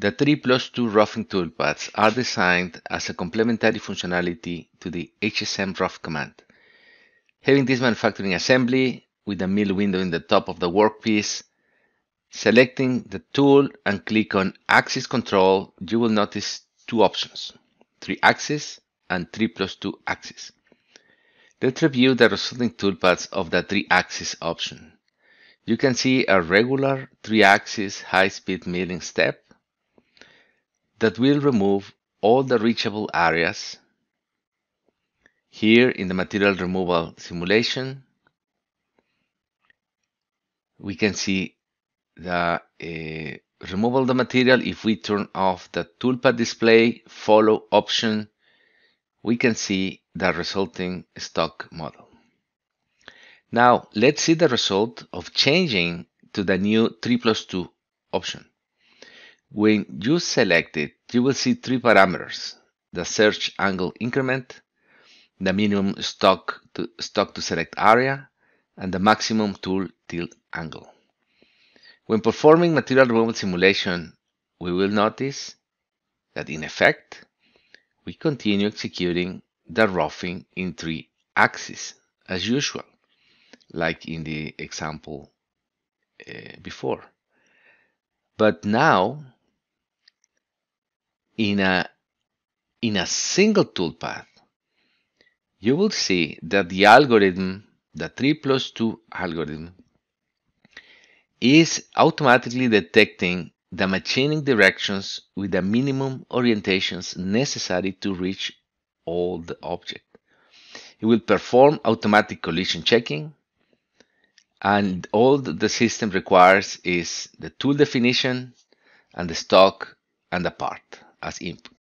The 3 plus 2 roughing toolpaths are designed as a complementary functionality to the HSM rough command. Having this manufacturing assembly with a mill window in the top of the workpiece, selecting the tool and click on axis control, you will notice two options, 3 axis and 3 plus 2 axis. Let's review the resulting toolpaths of the 3 axis option. You can see a regular 3 axis high speed milling step that will remove all the reachable areas. Here in the material removal simulation, we can see the uh, removal of the material. If we turn off the toolpath display follow option, we can see the resulting stock model. Now let's see the result of changing to the new 3 plus 2 option. When you select it, you will see three parameters, the search angle increment, the minimum stock to, stock to select area, and the maximum tool tilt angle. When performing material removal simulation, we will notice that in effect, we continue executing the roughing in three axes as usual, like in the example uh, before. But now in a in a single toolpath, you will see that the algorithm, the 3 plus 2 algorithm, is automatically detecting the machining directions with the minimum orientations necessary to reach all the object. It will perform automatic collision checking and all the system requires is the tool definition and the stock and the part as input.